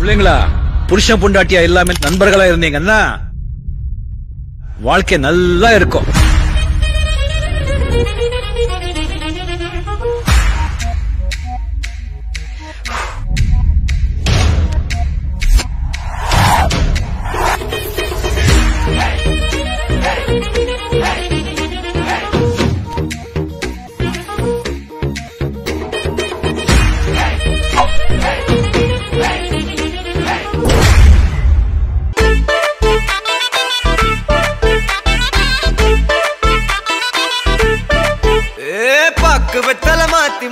பிள்ளைங்களா புருஷன் பொண்டாட்டியா எல்லாமே நண்பர்களா இருந்தீங்கன்னா வாழ்க்கை நல்லா இருக்கும்.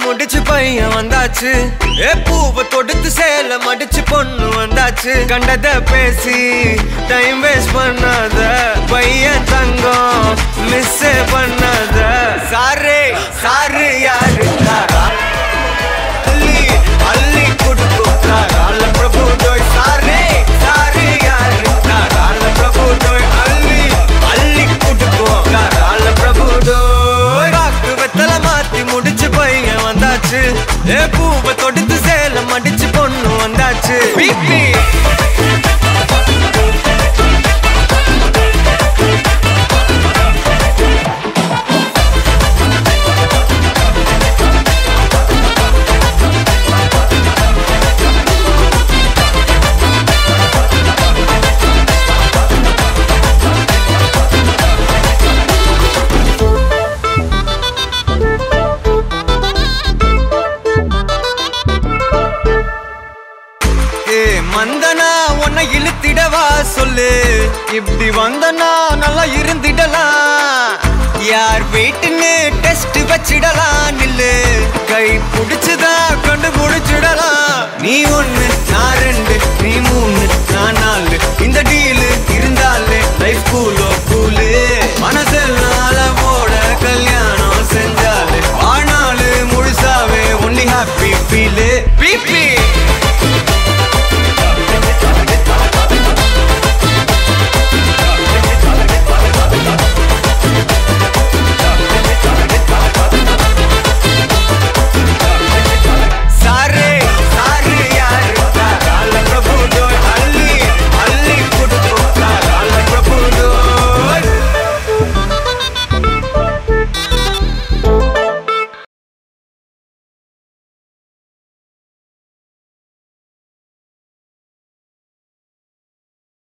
முடிச்சு பையன் வந்தாச்சு. ஏ பூவை தொடுத்து சேல மடிச்சு பொண்ணு வந்தாச்சு. கண்டத பேசி டைம் வேஸ்ட் பண்ணாத பையன் தங்கம். மிஸ் வந்தாச்சு. ஏ பூவை தொடுத்து சேலம் அடிச்சு பொண்ணு வந்தாச்சு. இழுத்திடவா சொல்லு. இப்படி வந்தனா நல்லா இருந்திடலாம். யார் வீட்டுன்னு டெஸ்ட் வச்சிடலாம். நில்லு. கை பிடிச்சுதா கொண்டு முடிச்சிடலாம். நீ ஒண்ணு நான் ரெண்டு நீ மூணு நான் நாலு. இந்த டீலு இருந்தாலே லைஃப் கூலோ கூலு மனசெல்லாம் அளவோட கல்யாணம் செஞ்சாலே. வாழ்நாள் முழுசாவே ஒன்லி ஹாப்பி ஃபீலு பிபி